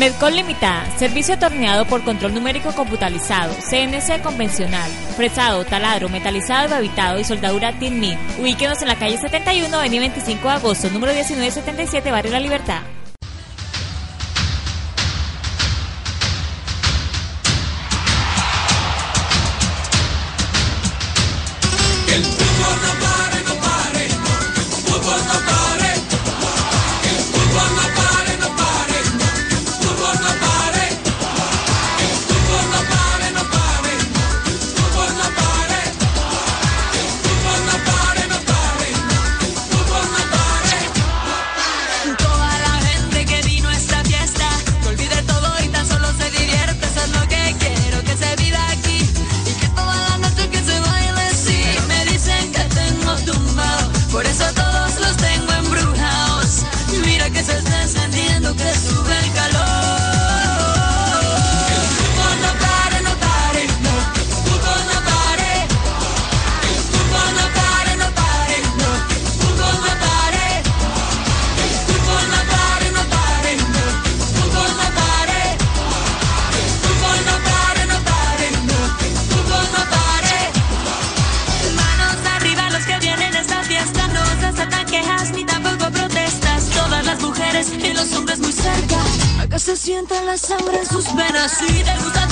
Medcol Limitada, servicio atorneado por control numérico computarizado, CNC convencional, fresado, taladro, metalizado, habitado y soldadura TIN Ubíquenos en la calle 71, avenida 25 de agosto, número 1977, Barrio La Libertad. Cerca. A que se sienta la sangre en sus venas y te gusta